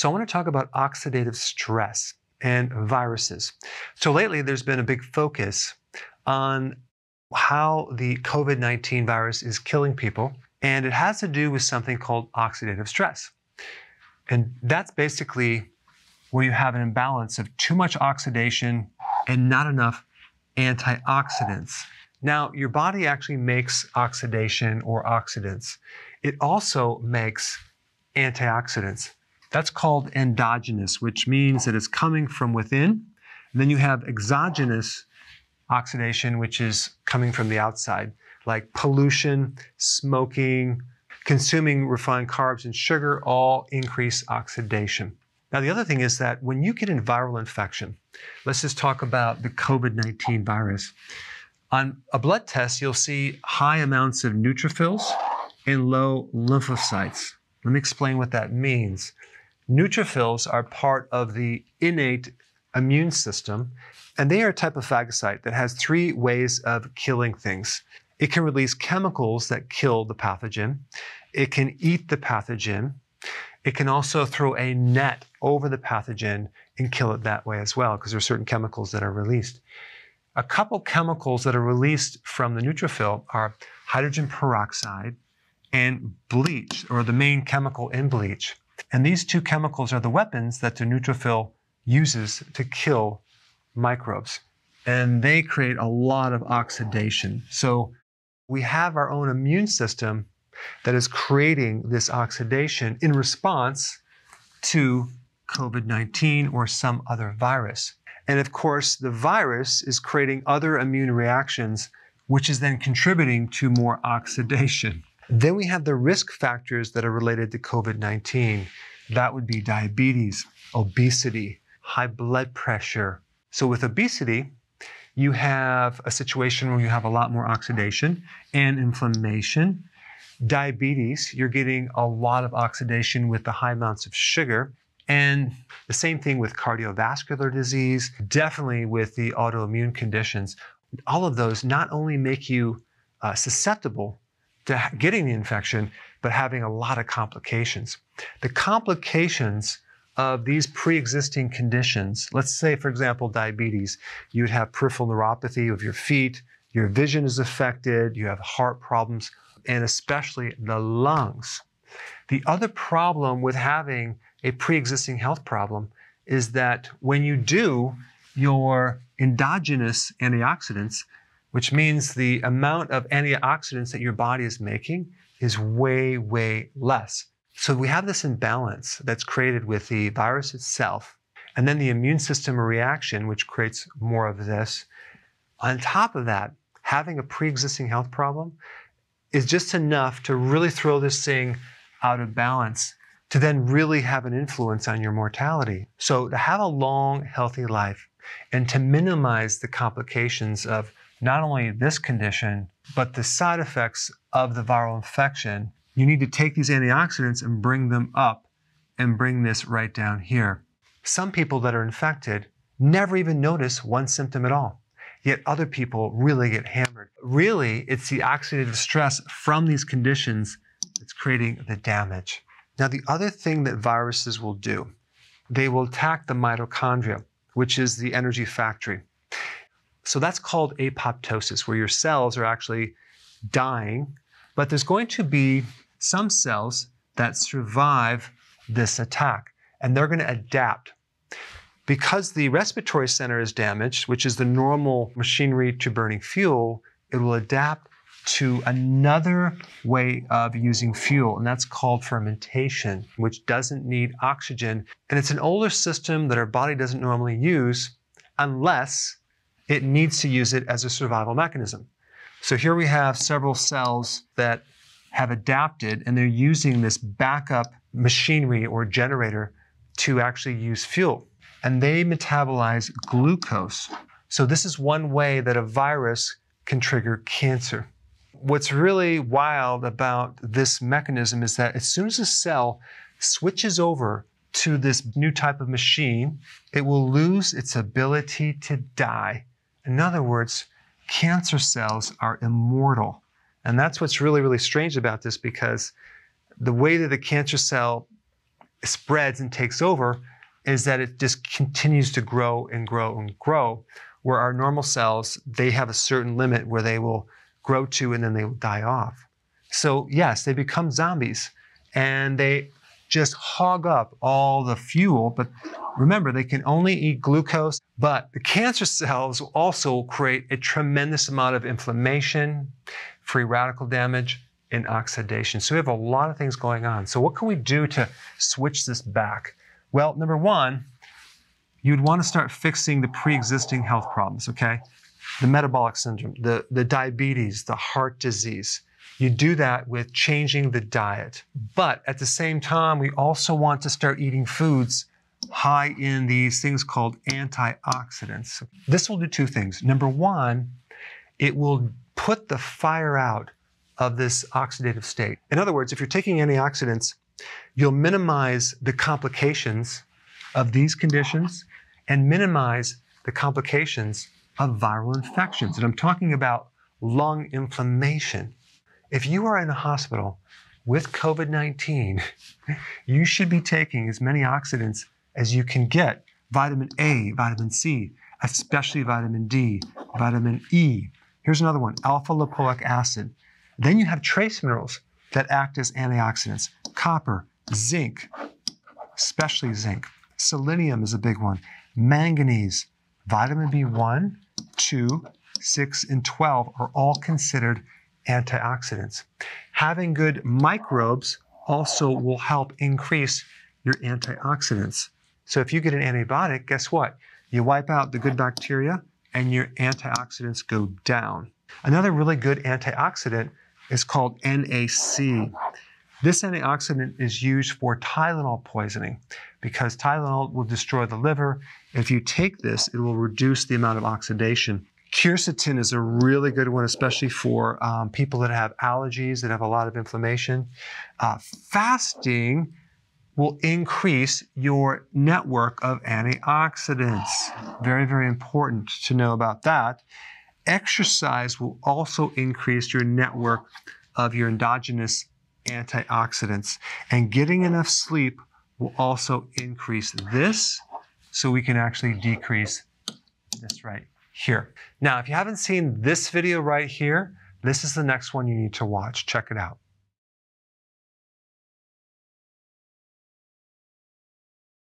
So I want to talk about oxidative stress and viruses. So lately, there's been a big focus on how the COVID 19 virus is killing people, and it has to do with something called oxidative stress. And that's basically where you have an imbalance of too much oxidation and not enough antioxidants. Now, your body actually makes oxidation or oxidants. It also makes antioxidants. That's called endogenous, which means that it's coming from within. And then you have exogenous oxidation, which is coming from the outside, like pollution, smoking, consuming refined carbs and sugar all increase oxidation. Now, the other thing is that when you get a viral infection, let's just talk about the COVID 19 virus. On a blood test, you'll see high amounts of neutrophils and low lymphocytes. Let me explain what that means. Neutrophils are part of the innate immune system, and they are a type of phagocyte that has three ways of killing things. It can release chemicals that kill the pathogen, it can eat the pathogen, it can also throw a net over the pathogen and kill it that way as well, because there are certain chemicals that are released. A couple chemicals that are released from the neutrophil are hydrogen peroxide and bleach, or the main chemical in bleach. And these two chemicals are the weapons that the neutrophil uses to kill microbes. And they create a lot of oxidation. So we have our own immune system that is creating this oxidation in response to COVID 19 or some other virus. And of course, the virus is creating other immune reactions, which is then contributing to more oxidation. Then we have the risk factors that are related to COVID 19. That would be diabetes, obesity, high blood pressure. So, with obesity, you have a situation where you have a lot more oxidation and inflammation. Diabetes, you're getting a lot of oxidation with the high amounts of sugar. And the same thing with cardiovascular disease, definitely with the autoimmune conditions. All of those not only make you uh, susceptible to getting the infection, but having a lot of complications. The complications of these pre existing conditions, let's say, for example, diabetes, you'd have peripheral neuropathy of your feet, your vision is affected, you have heart problems, and especially the lungs. The other problem with having a pre existing health problem is that when you do, your endogenous antioxidants which means the amount of antioxidants that your body is making is way, way less. So we have this imbalance that's created with the virus itself, and then the immune system reaction, which creates more of this. On top of that, having a pre existing health problem is just enough to really throw this thing out of balance to then really have an influence on your mortality. So, to have a long, healthy life and to minimize the complications of not only this condition, but the side effects of the viral infection, you need to take these antioxidants and bring them up and bring this right down here. Some people that are infected never even notice one symptom at all. Yet other people really get hammered. Really, it's the oxidative stress from these conditions that's creating the damage. Now, the other thing that viruses will do, they will attack the mitochondria, which is the energy factory. So that's called apoptosis, where your cells are actually dying, but there's going to be some cells that survive this attack, and they're going to adapt. Because the respiratory center is damaged, which is the normal machinery to burning fuel, it will adapt to another way of using fuel, and that's called fermentation, which doesn't need oxygen. And it's an older system that our body doesn't normally use unless it needs to use it as a survival mechanism. So here we have several cells that have adapted and they're using this backup machinery or generator to actually use fuel. And they metabolize glucose. So this is one way that a virus can trigger cancer. What's really wild about this mechanism is that as soon as a cell switches over to this new type of machine, it will lose its ability to die. In other words, cancer cells are immortal. And that's what's really, really strange about this because the way that the cancer cell spreads and takes over is that it just continues to grow and grow and grow. Where our normal cells, they have a certain limit where they will grow to and then they will die off. So, yes, they become zombies and they just hog up all the fuel. But remember, they can only eat glucose. But the cancer cells also create a tremendous amount of inflammation, free radical damage, and oxidation. So we have a lot of things going on. So, what can we do to switch this back? Well, number one, you'd want to start fixing the pre existing health problems, okay? The metabolic syndrome, the, the diabetes, the heart disease. You do that with changing the diet. But at the same time, we also want to start eating foods high in these things called antioxidants. This will do two things. Number one, it will put the fire out of this oxidative state. In other words, if you're taking antioxidants, you'll minimize the complications of these conditions and minimize the complications of viral infections. And I'm talking about lung inflammation. If you are in a hospital with COVID 19, you should be taking as many oxidants as you can get vitamin A, vitamin C, especially vitamin D, vitamin E. Here's another one alpha lipoic acid. Then you have trace minerals that act as antioxidants copper, zinc, especially zinc. Selenium is a big one. Manganese, vitamin B1, 2, 6, and 12 are all considered antioxidants. Having good microbes also will help increase your antioxidants. So if you get an antibiotic, guess what? You wipe out the good bacteria and your antioxidants go down. Another really good antioxidant is called NAC. This antioxidant is used for Tylenol poisoning because Tylenol will destroy the liver. If you take this, it will reduce the amount of oxidation Quercetin is a really good one, especially for um, people that have allergies, that have a lot of inflammation. Uh, fasting will increase your network of antioxidants. Very, very important to know about that. Exercise will also increase your network of your endogenous antioxidants. And getting enough sleep will also increase this so we can actually decrease this right here. Now, if you haven't seen this video right here, this is the next one you need to watch. Check it out.